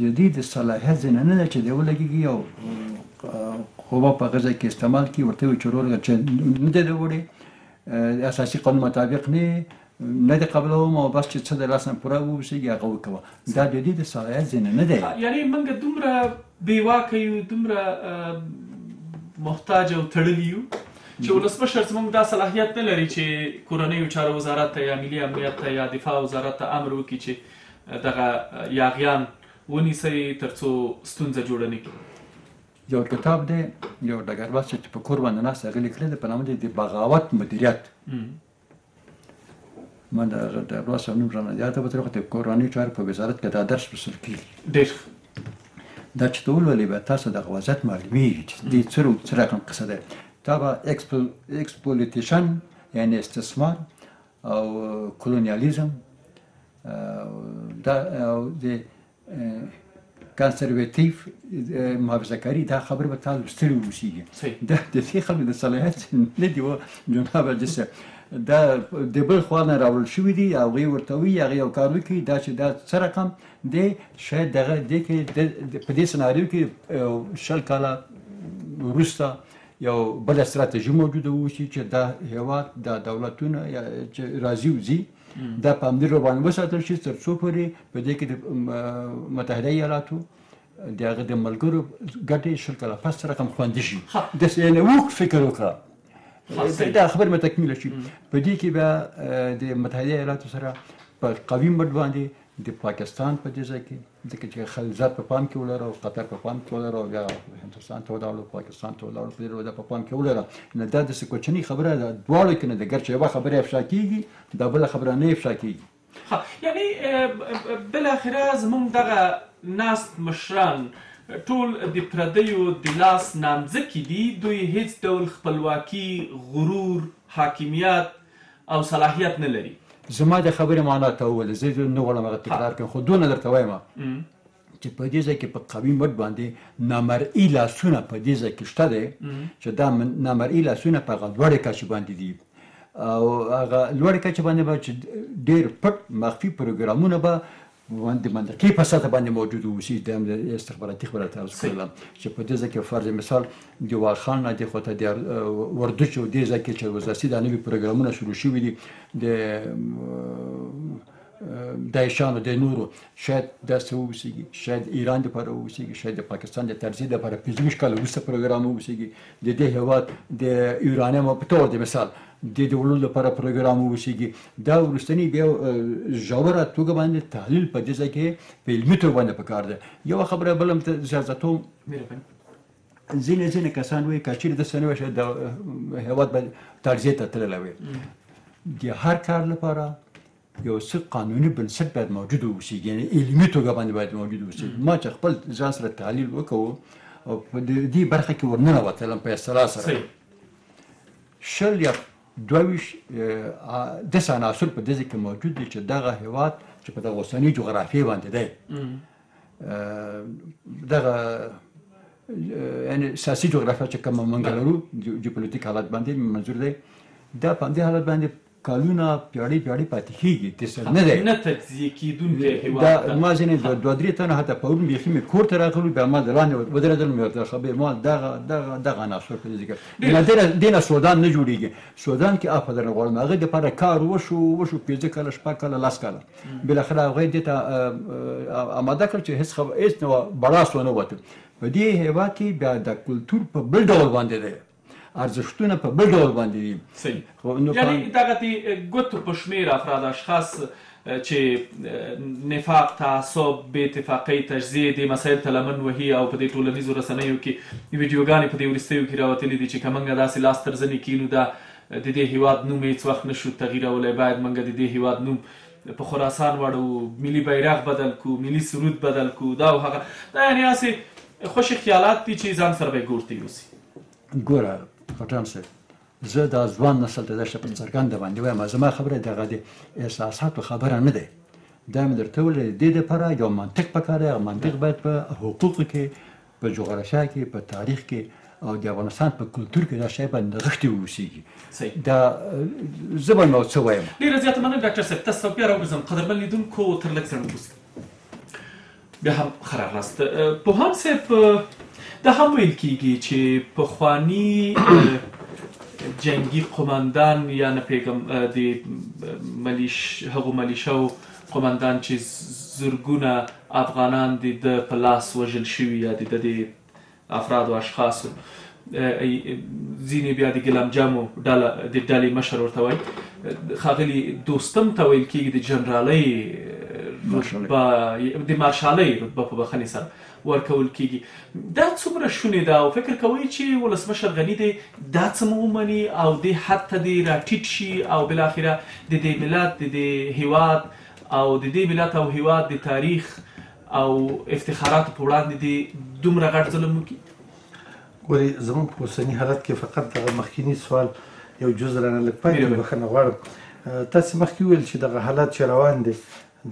S3: د دوی د صلاحیت ځینه نه ده چې دی ولګیږي او قوه په غزه کې استعمال کی ورته وی چې ورور چې نه دی وړي اساسي قانون مطابق نه نه دی قبلوم او بس چې څه د لاس نه پوره ووسیږي هغه وکوه دا د دوی د صلاحیت ځینه نه دی
S1: یعنی موږ دومره بې واکه یو دومره محتاج او تړلی یو چې ولسمشر زموږ دا صلاحیت نه لري چې کورنۍ چارو وزارت ته یا ملي امنیت ته یا دفاع وزارت ته امر وکړي چې دغه یاغیان ونیسئ تر څو ستونزه جوړه نه کړي.
S3: یو کتاب دی یو ډګرواز صاحب چې په کور باندې ناست هغه لیکلی دی په نامه دی د بغاوت مدیریت ما د ډګرواز صاحب نوم رانه یاد وتلی خو د کورنۍ چارو په وزارت کې دا درس لوستل کېږي
S1: ډېر
S3: دا چې ته ولولې بیا تاسو دغه وضعیت معلومیږي چې دې څه څه رقم قصه ده دا به اکسپلوتیشن یعنی استثمار او کولونیالیزم دا او د کنسرواتیو محافظه کاری دا خبر به تاسو ستړي وشيږي دا د دې خلکو د صلاحیت نه دی و جناب جسه دا د بل خوا نه راول شوې دي او غي ورته وي هغه یو کار وکړي دا چې دا څه رقم دی شاید دغه د کې په دې سناریو کې شل کاله ورسته یو بله ستراتیژي موجوده اوسي چې دا هیواد دا دولتونه چې راځي او ځي دا په همدې ډول باندې وساتل شي تر څو پورې په دې کې د متحده ایالاتو د هغه د ملګرو ګټې شل کاله پس رقم خوندي شي د یعنې وک فکر وکړه دا خبر مې تکمیل شي په دې کې بیا د متحده ایالاتو سره په قوي مټ باندې د پاکستان په دې ځای کې ځکه چې خلیلزاد په پام کې ولره او قطر په پام کې ولره او بیا هندوستان ته ولاړو پاکستان ته ولاړو په دې ډول دا په پام کې ولره نه دا داسې کوچنۍ خبره ده دواړو کې نه ده ګرچې یوه خبره افشا کېږي دا بله خبره نه افشا کېږي
S1: ها یعنی بالاخره زمونږ دغه ناست مشران ټول د پردیو د لاس نانځکې دي، دوی هېڅ ډول خپلواکي، غرور، حاکمیت، او صلاحیت نه لري.
S3: زما د خبرې معنا تا وویله، زه نه غواړم هغه تکرار کړم، خو دونه درته وایم چې په دې ځای کې په قوي مټ باندې نامرئي لاسونه په دې ځای کې شته دی چې دا نامرئي لاسونه په هغه لوړې کچې باندې دي او هغه لوړې کچې باندې به چې ډېر پټ مخفي پروګرامونه به وان د منطقې په سطح باندې موجود اوسي د استخباراتي خبره ته
S1: عرض
S3: کړله چې په دې ځای کې فرض مثال د واخان نه د خواته د وردچو دې ځای کې چې وزاسي دا نوي پروګرامونه شروع شوي دي د دایشانو د نورو شاید داسې ووسیږي شاید ایران لپاره ووسیږي شاید د پاکستان د ترجیح لپاره پنځه ویشت کاله وروسته پروګرام ووسیږي د دې هېواد د یورانیمو په تور د مثال د د وړلو لپاره پروګرام وشيږي دا ورستنی بیا ژوره توګه باندې تحلیل په دې ځای کې په علمي توګه باندې پکار ده یو خبره بلم ته
S1: زیاتو
S3: ځینې ځینې کسان وایي که چیرې د سنې وشه د هیواد به ترزیه ته تللی وي د هر کار لپاره یو څه قانوني بنسټ باید موجود اوسي یعنی علمي توګه باندې باید موجود اوسي ما چې خپل ځان سره تحلیل وکړو او په دې برخه کې ورننه وتلم په اصطلاح سره شل یا دویش داسې عناصر په دې کې موجود دي چې دغه هیواد چې په دغه اوسنۍ جغرافیې باندې دی دغه یعنی سیاسي جغرافیه چې کومه منګ لرو جیوپولیټیک حالت باندې منظور دی دا په دې حالت باندې کالونه پیړۍ پیړۍ پاتې کیږي تیسر نه دی
S1: نه تجزیه کیدونکی هیواد
S3: دا ما ځینې دوه دو درې تنه حتی پرون بیخي مې کور ته راغلو بیا ما د لاندې ودرېدل مې ورته خبرې ما دغه دغه دغه عناصر په ذکر نادره دینه سودان نه جوړیږي سودان کې اپ درنه غواړم هغه د لپاره کار وشو وشو پنځه کاله شپږ کاله لس کاله بالاخره هغه دې ته آماده کړ چې هیڅ خبر هیڅ نو بلاس ونه وته په دې هیواد کې بیا د کلتور په بل ډول باندې دی ارزښتونه په بل ډول باندې دي
S1: صحیح یعنی دغه دی ګوتو په شمیر افراد اشخاص چې نفاق تعصب بې اتفاقۍ تجزیه دې مسایل ته لمن وهي او په دې ټولنیزو رسنیو کې ویډیوګانې په دې وروستیو کې راوتلې دي چې که موږ داسې لاس تر زنې کینو دا د دې هیواد نوم هیڅ وخت نشو تغییرولی باید موږ د دې هیواد نوم په خراسان وړو ملي بیرغ بدل کو ملي سرود بدل کو دا او هغه دا یعنی هسې خوشې خیالات دي چې ځان سره به ګورته یوسي
S3: ګوره خټان صاحب زه دا ځوان نسل ته داسې په څرګنده باندې وایم زما خبره دغه د احساساتو خبره نه ده دا مې درته وویل د دې دپاره یو منطق پکار دی هغه منطق باید په حقوقو کې په جغرافیا کې په تاریخ کې او د افغانستان په کلتور کې دا شی باید نغښتې
S1: واوسېږي
S3: دا زه به نو څه وایم
S1: ډېره زیاته مننه ډاکټر صاحب تاسو بیا راوګرځم قدرمن لیدونکو تر لږ ځنډ وروسته بیا هم ښه راغلاست پوهان صاحب دا هم ویل کیږي چې پخوانی جنگي قوماندان یا نه پیګم د ملیش هغو ملیشو قوماندان چې زرګونه افغانان د په لاس وژل شوي یا د د افراد او اشخاصو ځینې بیا د ګلم جمو ډله د ډلې مشر ورته وایي خاغلی دوستم ته ویل کېږي د جنرالۍ رتبه د مارشالۍ رتبه په بخنې سره ورکول کېږي دا څومره شونې ده او فکر کوئ چې ولسمشر غني دې دا څه مو ومني او دې حد ته دې راټیټ شي او بالاخره د دې ملت د دې هیواد او د دې ملت او هیواد د تاریخ او افتخاراتو په وړاندې دې دومره غټ ظلم وکړي
S2: ګوري زمون په اوسنی حالت کې فقط دغه مخکینی سوال یو جز رانه لږ
S1: پاتې
S2: بخنه غواړم تاسو مخکې ویل چې دغه حالت چې روان دي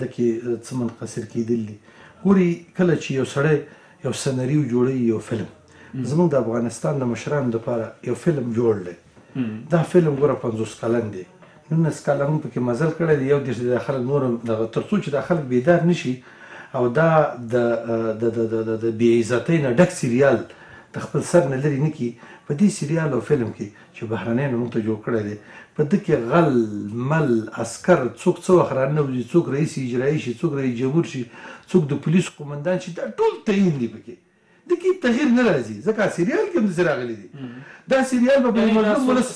S2: د کې څه منقصر کېدل دي ګوري کله چې یو سړی یو سنریو جوړي یو فلم زمونږ د افغانستان د مشرانو لپاره یو فلم جوړ لري دا فلم ګوره پنځوس کلن دی نولس کاله مونږ پکې مزل کړی دی یو دېرش دا خلک نور هم دغه تر څو چې دا خلک بیدار نشي او دا د د د د د بې عزتۍ نه ډک سریال د خپل سر نه لرې نه کړي په دې سریال او فلم کې چې بهرنیانو مونږ ته جوړ کړی دی په ده کې غل مل عسکر څوک څه وخت راننوځي څوک رئیس اجرایي شي څوک رئیس جمهور شي څوک د پولیسو قومندان شي دا ټول تعین دي پکې د کیپ تغیر نه راځي ځکه سریال کې هم داسې راغلي دي دا سریال
S1: به په
S2: مظلوم ولس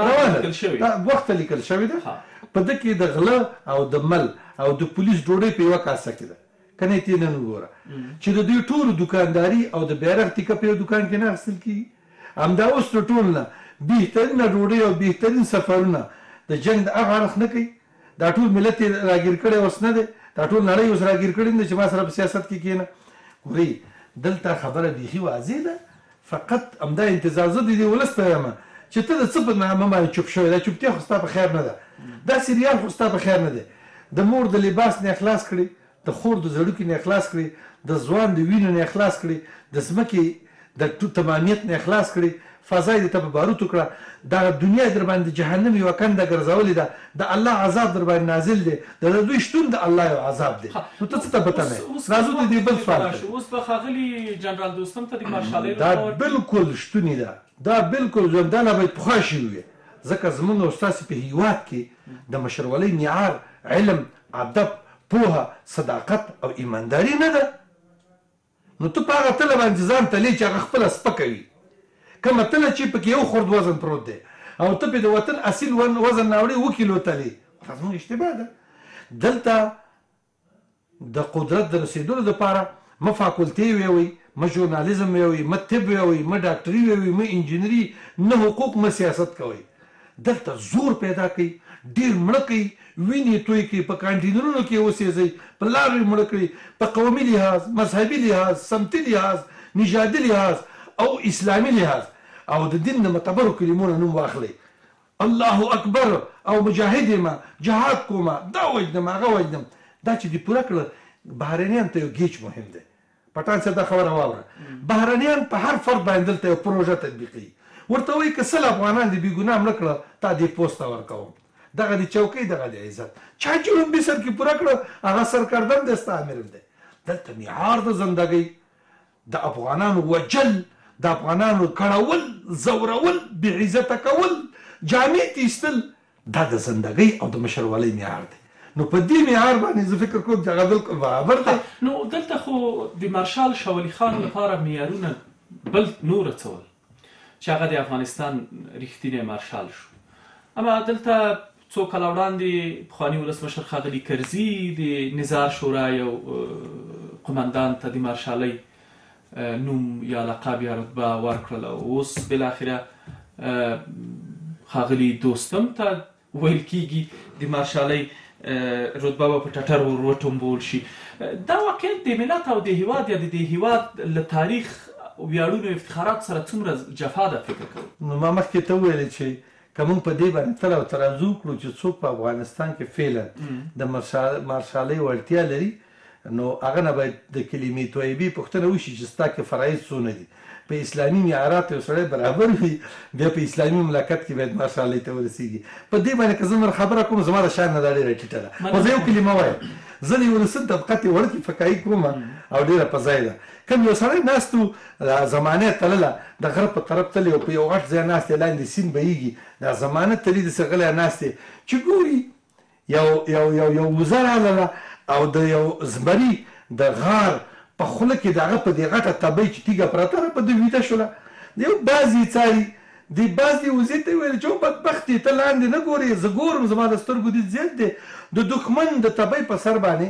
S2: روانه ده وخت لیکل شوې ده په د کې د غله او د مل او د پولیس ډوډۍ په یو کاسه کې ده کنه تی نن وګوره چې د دوی ټولو دکانداري او د بیرغ تیکه په یو دکان کې نه اخیستل کیږي همدا اوس له ټول نه بهترینه ډوډۍ او بهترین سفرونه د جنګ د هغه اړخ نه کوي دا ټول ملت یې راګیر کړی اوس نه دی دا ټول نړۍ اوس راګیر کړی نه چې ما سره په سیاست کې کینه ګوري دلته خبره بیخي واضح ده فقط همدا انتظار زه د دې ولس ته وایم چې ته د څه په نامه باندې چوپ شوی دا چوپتیا خو ستا په خیر نه ده دا سریال خو ستا په خیر نه دی د مور د لباس نه خلاص کړي د خور د زړوکي نه خلاص کړي د ځوان د وينو نه خلاص کړي د ځمکي د تماميت نه خلاص کړي فضاي دي ته په باروتو کړه دغه دنيا در باندي د جهنم يوه کنده ګرځولي ده د الله عذاب در باندي نازل دي د د دوی شتون د الله يو عذاب دي نو ته څه ته
S1: په
S2: تمه
S1: يې
S2: راځو د دي بل سوال ته
S1: اوس به ښاغلي جنرال دوستم ته د مارشالۍ
S2: دا بلکل شتوني ده دا بلکل ژوندانه بايد پخوا شوي وي ځکه زموږ او ستاسي په هيواد کي د مشرولۍ معیار علم، ادب، پوهه، صداقت او ایمانداري نه ده؟ نو ته په هغه تله باندې ځان تلې چې هغه خپله سپکه وي. کومه تله چې پکې یو خورد وزن پروت دی او ته پرې د وطن اصیل وزن راوړې، اوه کیلو تلې، دا زموږ اشتباه ده. دلته د قدرت د رسېدلو دپاره مه فاکولتې وې وي، مه ژورنالېزم وې وي، مه طب وې وي، مه ډاکټري وې وي، مه انجنيري، نه حقوق، مه سياست کوئ. دلته زور پېدا کړئ، ډېر مړه کړئ، وينې يې توئ کړئ، په کانټينرونو کې يې وسېزئ، پلارو يې مړه کړئ، په قومي لحاظ، مذهبي لحاظ، سمتي لحاظ، نژادي لحاظ او اسلامي لحاظ او د دين د معتبرو کلمو نه نوم واخلئ. الله اکبر او مجاهد یم جهاد کوم دا وجنم هغه وجنم دا چې دی پوره کړ بهرنیان ته یو ګیچ مهم دی پټان صاحب دا خبره واوره بهرنیان په هر فرد باندې دلته یو پروژه تطبیقي ورته وایي که سل افغانان دې بې ګناه مړه کړه تا دې پوسته ورکوم دغه د چوکۍ دغه د عزت چا چې لومبي سر کې پوره کړه هغه سرکردن دی ستا امیر دی دلته معیار د زندګۍ د افغانانو وژل، د افغانانو کړول، ځورول، بې عزته کول، جامې تېستل، دا د زندګۍ او د مشرولۍ معیار دی. نو په دې معیار باندې زه فکر کوم چې هغه بالکل برابر دی.
S1: ها، نو دلته خو د مارشال شاه ولي خان لپاره معیارونه بل نور څه ول؟ چې هغه د افغانستان رښتینی مارشال شو اما دلته څو کاله وړاندې پخوانی ولسمشر ښاغلی کرزي د نظار شورا یو قومندان ته د مارشالۍ نوم یا لقب یا رتبه ورکړل او اوس بالاخره ښاغلی دوستم ته ویل کیږي د مارشالۍ رتبه به په ټټر ور وټومبول شي دا واقعیت د ملت او د هیواد یا د دې هیواد له تاریخ ویاړونو افتخارات سره څومره جفا ده فکر کوم
S2: نو ما مخکې ته ویل چې که موږ په دې باندې تل او ترازو وکړو چې څوک په افغانستان کې فعلا د مارشالۍ وړتیا لري نو هغه نه باید د کلمې طیبې پوښتنه وشي چې ستا کې فرایض څونه دي په اسلامي معیاراتو یو سړی برابر وي بیا په اسلامي مملکت کې باید ماشاءالله ته ورسیږي په دې باندې که زه نور خبره کوم زما د شان نه دا ډېره ټیټه ده خو زه یو کلمه وایم زه د ولسن طبقه ته وړکې فکایي کوم او ډېره په ځای ده کوم یو سړی ناست و زمانه تلله د غره په طرف تللی او په یو غټ ځای ناست لاندې سیند بهیږي دا زمانه تللی داسې غلی ناست چې ګوري یو یو یو یو وزه راغله او د یو زمري د غار په خوله کې د هغه په دې غټه تبۍ چې تیږه پرته ده په ده ویده شوله د یو باز یې څاري د باز دې وزې ته ویل چې بدبختې ته لاندې نه ګورې زه ګورم زما د سترګو دید زیات دی د دښمن د تبۍ په سر باندې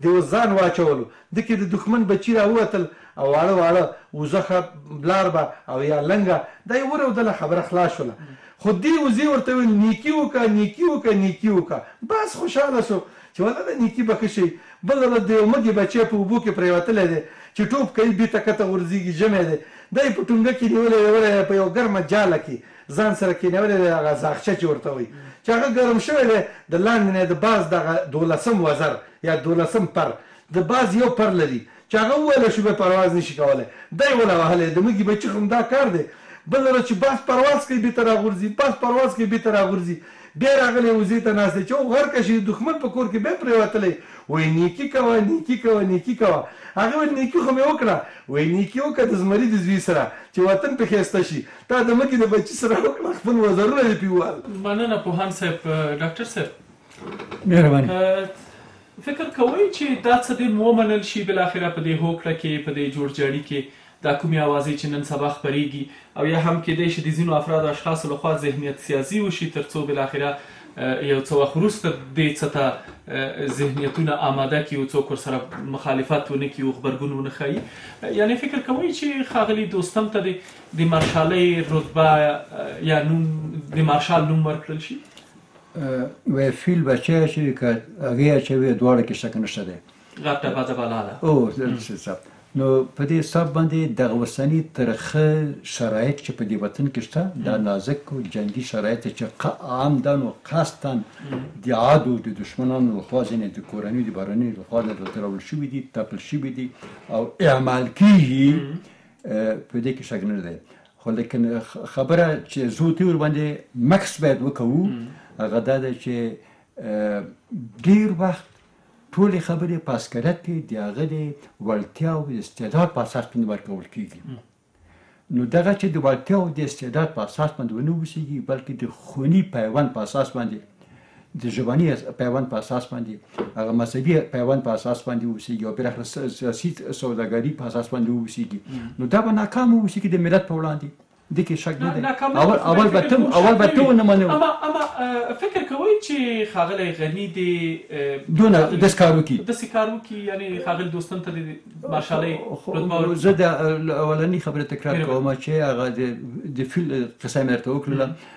S2: دی اوس ځان واچولو ده کې د دښمن بچي راووتل او واړه واړه وزه ښه بلار به او يا لنګه دا يې ورودله خبره خلاص شوله خو دې وزې ورته ويل نيکي وکه نيکي وکه نيکي وکه بس خوشحاله سو چې ولا دا نيکي به ښه شي بله ورځ د يو مږې بچی په اوبو کې پريوتلی دی چې ټوپ کوي بيته کته غورځيږي ژمی دی دا يې په ټونګه کې نيولی دی ولا يې په يوه ګرمه جاله کې ځان سره کېنولې دی هغه زاغچه چې ورته وایي چې هغه ګرم شوی دی د لاندې نه یې د باز دغه دولسم وزر یا دولسم پر د باز یو پر لري چې هغه ووهل شو بیا پرواز نشي کولی دا یې وله وهلی د مږي بچي خو همدا کار دی بله ورځ چې باز پرواز کوي بېرته راغورځي باز پرواز کوي بېرته راغورځي بیا راغلی وزې ته ناست دی چې او غرقه شي د دښمن په کور کې بیا پرېوتلی وایي نیکي کوه نیکي کوه نیکي کوه هغې ویل نیکي خو مې وکړه وایي نیکي وکړه د زمري د زوی سره چې وطن پکښې سته شي تا د مکې د بچي سره وکړه خپل وزرونه دې پي ووهل.
S1: مننه پوهاند صاحب ډاکټر صاحب
S3: مهرباني
S1: فکر کوئ چې دا څه دې ومنل شي بالاخره په دې هوکړه کې په دې جوړجاړي کې دا کومې اوازې چې نن سبا خپرېږي او یا هم کېدای شي د ځینو افرادو اشخاصو لخوا ذهنیت سیازي وشي تر څو بالاخره یو څه وخت وروسته دې څه ته ذهنیتونه آماده کړي او څوک ورسره مخالفت ونه کړي او غبرګون ونه ښایي یعنې فکر کوئ چې ښاغلي دوستم ته دې د مارشالۍ رتبه یا نوم د مارشال نوم ورکړل شي
S3: وی فیل بچه چې که هغه اچوي دواړه کې شک نشته دی
S1: غټ ته بده بلا ده
S3: او څه نو په دې حساب باندې د غوسنی ترخه شرایط چې په دې وطن کې شته دا نازک او جنگي شرایط چې عام دن او قصدن د عادو د دشمنانو لخوا ځینې د کورنۍ د بارنۍ لخوا د ترول شوې دي تپل شوې دي او اعمال کیږي په دې کې شک نه دی خو لیکن خبره چې زو ته ور باندې مکس باید وکړو هغه دا ده چې ډیر وخت ټولې خبرې په عسکریت کې د هغه د وړتیا او استعداد په اساس باندې ورکول کیږي نو دغه چې د وړتیا او د استعداد په اساس باندې ونه وسیږي بلکې د خونی پیوند په اساس باندې د ژبني پیوند په اساس باندې هغه مذهبي پیوند په اساس باندې ووسیږي او بل اخر سیاسي سوداګري په اساس باندې ووسیږي نو دا به ناکام ووسیږي د ملت په وړاندې د کې شک نه دی اول اول به تم اول به ته نه منو
S1: اما اما فکر کوي چې خاغلی غنی دی
S3: دونه د سکارو کی
S1: د سکارو کی یعنی خاغل دوستن ته د مارشالې
S3: زه د اولنی خبره تکرار کوم چې هغه د فیل قصه مرته وکړه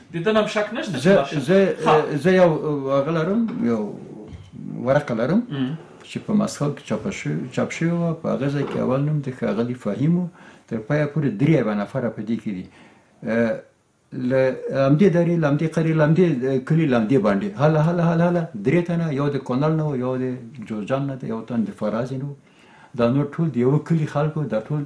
S3: د دې
S1: نم شک نشته
S3: زه زه زه یو هغه لرم یو ورقه لرم چې په مسکو کې چاپ شو چاپ شو په هغه ځای کې اول نوم د ښاغلي فهیمو تر پایه پورې درې اوه نفره په دې کې دي له همدې درې له همدې قرې له همدې کلي له همدې باندې هله هله هله هله درې تنه یو د کونل نه و یو د جوزجان نه دی یو تن د فرازې نه و دا نور ټول د یوه کلي خلکو دا ټول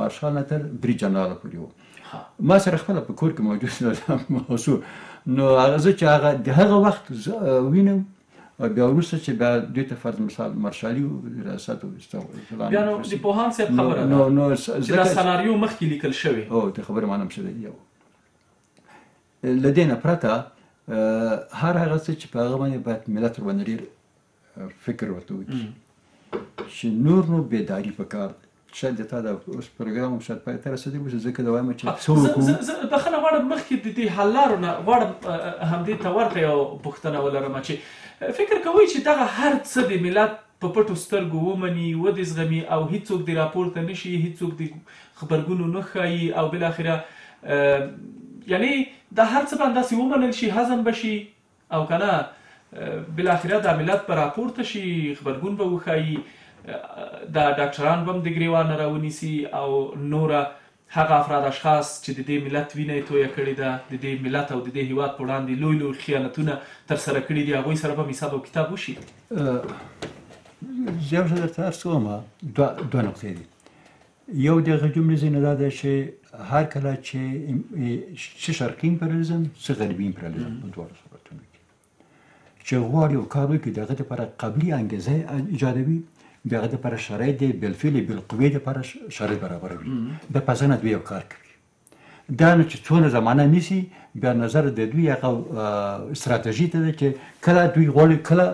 S3: مارشال نه تر برید جنرال پورې و ها ما سره خپل په کور کې موجود ده موضوع نو هغه زه چې هغه د هغه وخت وینم او بیا وروسته چې بیا دوی ته فرض مثال مارشالي ریاست او
S1: استغفار بیا نو د پوهان صاحب خبره ده
S3: نو نو
S1: چې دا سناریو مخکې لیکل شوی
S3: او ته خبره مانم شوی یو لدینه پرته هر هغه څه چې په هغه باندې باید ملت ورنه ډیر فکر ورته وکړي چې نور نو بیداری پکار دی شاید د تا د اوس پروګرام هم شاید پای ته رسېدلی اوس ځکه دا وایم چې
S1: څه وکړو زه بخښنه غواړم مخکې د دې حل لارو نه غواړم همدې ته ورته یوه پوښتنه ولرم چې فکر کوئ چې دغه هر څه د ملت په پټو سترګو ومني ودې زغمي او هیڅوک دې راپورته نه شي هیڅوک دې غبرګون ونه ښایي او بالاخره یعنې دا هر څه به همداسې ومنل شي هضم به شي او که نه بالاخره دا ملت به راپورته شي غبرګون به وښايي دا ډاکټران به هم د ګرېوان نه راونيسي او نوره هغه افراد اشخاص چې د دې ملت وينه يې تويه کړې ده د دې ملت او د دې هېواد په وړاندې لوی لوی خيانتونه تر سره کړي دي هغوی سره به هم حساب او کتاب وشي
S3: زه درته عرض کوم دوه نقطې دي یو د هغه جملې ځینې دا ده چې هر کله چې څه شرقي امپریالیزم څه غربي امپریالیزم په دواړو صورتونو کې چې غواړي یو کار وکړي دغه لپاره قبلي انګیزه ایجادوي د هغه لپاره شرایط دی بالفعل بالقوې لپاره شرایط برابروي د پزنه دوی یو کار کوي دا نه چې څونه زمانه نیسی بیا نظر د دوی هغه استراتیژي ته ده چې کله دوی غواړي کله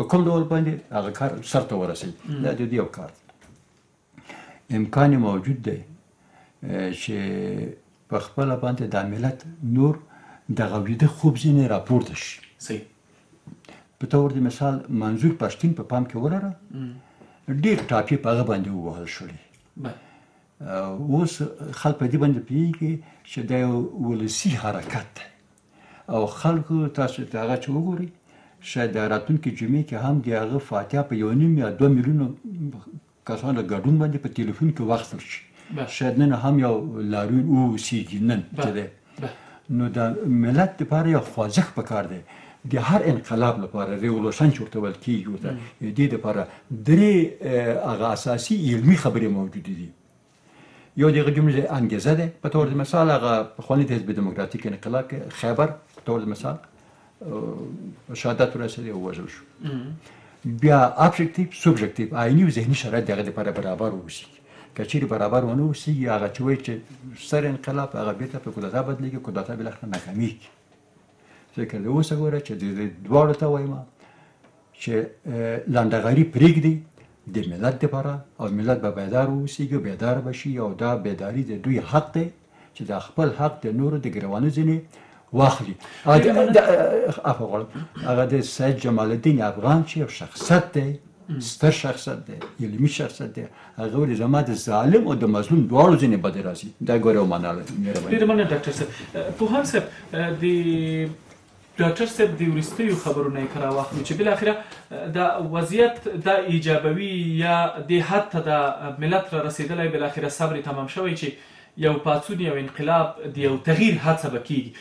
S3: په کوم ډول باندې هغه کار سرته ورسي دا د دوی یو کار دی امکان یې موجود دی چې په خپل باندې د ملت نور د غویده خوب ځینې راپورته شي
S1: صحیح
S3: په تور د مثال منظور پښتین په پام کې ولره ډیر ټاپی په هغه باندې ووهل شولې اوس خلک په دې باندې پیږي چې دا یو ولسی حرکت دی او خلکو تاسو ته هغه چې وګوري شاید د راتلونکي جمعې کې هم د هغه فاتحه په یو نیم یا دوه میلیونو کسان له ګډون باندې په تیلیفون کې واخیستل شي شاید نن هم یو لاریون اوسیږي نن چې دی نو د ملت لپاره یو خوځښت پکار دی د هر انقلاب لپاره ریولوشن چې ورته ویل کیږي ورته د دې لپاره درې هغه اساسي علمي خبرې موجودې دي يو د هغه جملې انګېزه ده په تور د مثال هغه پخواني د حزب دیموکراتیک انقلاب کې خیبر په تور د مثال شهادت ورسېد او وژل شو بیا ابجکټیو سوبجکټیو عیني او ذهني شرایط دغه لپاره برابر اوسي کچیر برابر ونه اوسي هغه چې وایي چې سر انقلاب هغه بیرته په کودتا بدلېږي کودتا بل اخر ناکامېږي ځکه له اوسه ګوره چې د دې دواړو ته وایم چې لنډغري پرېږدي د ملت لپاره او ملت به بیدار اوسیږي بیدار بشي او دا بیداری د دوی حق دی چې دا خپل حق د نورو د ګروانو ځینې واخلي هغه د سید جمال الدین افغان چې یو شخصیت دی ستر شخصت دی علمي شخصت دی هغه ولې زما د ظالم او د مظلوم دواړو ځینې بد راځي دا ګوره معنا لري
S1: ډېر مننه ډاکټر صاحب پوهان صاحب د ډاکټر صاحب د ورستیو خبرونه یې کرا واخلو چې بل اخره دا وضعیت دا ایجابوي یا د حد ته دا ملت را رسیدلای بل اخره صبر تمام شوی چې یو پاڅون یو انقلاب د یو تغییر هڅه به کیږي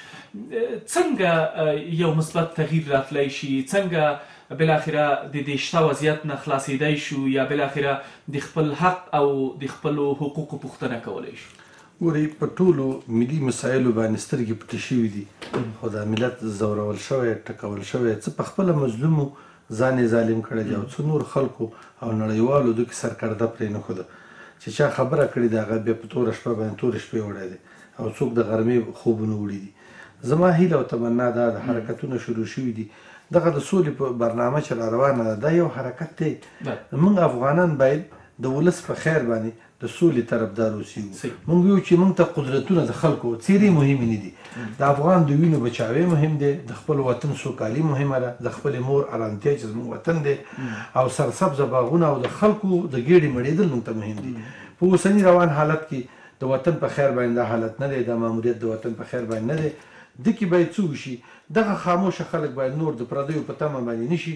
S1: څنګه یو مثبت تغییر راتلای شي څنګه بالاخره د دې شته وضعیت نه خلاصیدای شو یا بالاخره د خپل حق او د خپل حقوقو پوښتنه کولای شو
S2: ګوري په ټولو ملي مسایلو باندې سترګې پټې شوې دي خو دا ملت زورول شوی ټکول شوی څه په خپل مظلوم ځان یې ظالم کړی دی او څو نور خلکو او نړیوالو دکی سرکرده پرې نه ښوده چې چا خبره کړې ده هغه بیا په توره شپه باندې تورې شپې وړی دی او څوک د غرمې خوبونه وړي دي زما هیله او تمنا دا ده حرکتونه شروع شوي دي دغه د سولې په برنامه چې را روانه ده دا یو حرکت دی موږ افغانان باید د ولس په خیر باندې د سولې طرفدار
S1: اوسېږو.
S2: موږ ویو چې موږ ته قدرتونه د خلکو څېرې مهمې نه دي. د افغان د وینو بچاوی مهم دی، د خپل وطن سوکالي مهمه ده، د خپلې مور ارامتیا چې زموږ وطن دی او سرسبزه باغونه او د خلکو د ګېډې مړېدل موږ ته مهم دي. په اوسني روان حالت کې د وطن په خیر باندې دا حالت نه دی، دا ماموریت د وطن په خیر باندې نه دی. ده کې باید څه وشي؟ دغه خاموشه خلک باید نور د پردیو په تمه باندې نه شي،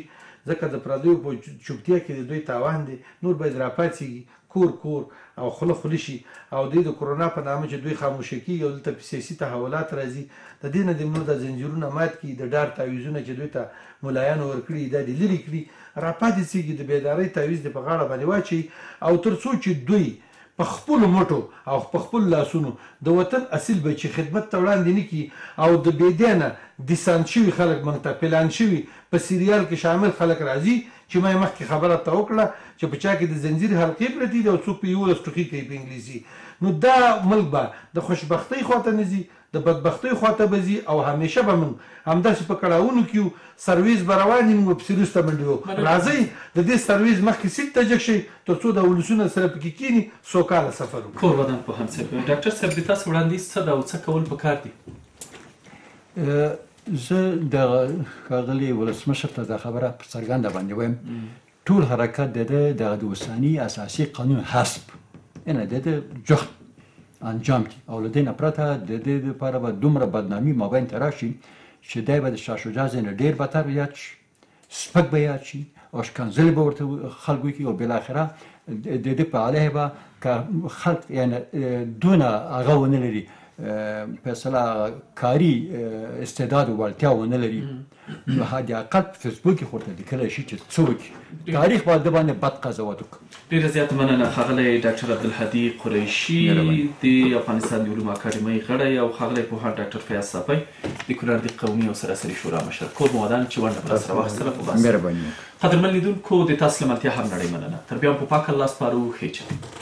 S2: ځکه د پردیو په چوپتیا کې د دوی تاوان دی. نور باید راپاڅېږي. کور کور او خوله خولي شي او دوی د کرونا په نامه چې دوی خاموشه کېږي او دلته پې سیاسي تحولات راځي د دې نه دې مو دا ځنځیرونه مات کړي د ډار تعویذونه چې دوی ته ملایانو ورکړي دي دا دې لرې کړي را پاڅېږي د بیدارۍ تعویذ دې په غاړه باندې واچوي او تر څو چې دوی په خپلو مټو او په خپلو لاسونو د وطن اصیل بچي خدمت ته وړاندې نه کړي او د بې دینه دیسانت شوي خلک موږ ته پلان شوي په سریال کې شامل خلک راځي چې ما یې مخکې خبره ته وکړه چې په چا کې د زنځیر حلقې پرتې دي او څوک په یولس ټوخي کوي په انګلیسي نو دا ملک به د خوشبختۍ خواته نه ځي د بدبختۍ خواته به ځي او همیشه به موږ همداسې په کړاوونو کې یو سرویز به روان دي موږ به پسې روسته منډې وو راځئ د دې سرویز مخکې سیټ ته جګ شئ تر څو دا ولسونه سره پکې کیني سوکاله سفر وکړي.
S1: کور ودان پوهاند صاحب ډاکټر صاحب د تاسو وړاندیز څه ده او څه کول پکار دي؟
S3: زه د ښاغلي ولسمشر ته دا خبره په څرګنده باندې وایم ټول حرکت د ده دغه د اوسني اساسي قانون حسب یعنې د ده جخت انجام کی او له دې نه پرته د دې لپاره به دومره بدنامي مابین ته راشي چې دی به د شاه شجاع ځای نه ډېر بدتر یاد شي سپک به یاد شي او شکنځلې به ورته خلکو کې او بالاخره د دې په علیه به که خلک یعنی دونه هغه ونه لري په اصطلاح کاری استعداد او وړتیا ونه لري نو حد اقل په فیسبوک کې خورته لیکلی شي چې څوک تاریخ باید د باندې بد قضاوت وکړي
S1: ډېره زیاته مننه ښاغلی ډاکټر عبدالهادي قریشي د افغانستان د علومو اکاډمۍ غړی او ښاغلی پوهاند ډاکټر فیاض ساپی د کونړ د قومي او سراسري شورا مشر کور مو ودان چې ونډه په لاس راواخیستله په بس قدرمن لیدونکو د تاسو له ملتیا هم نړۍ مننه تر بیا هم په پاک الله سپارو ښې چلې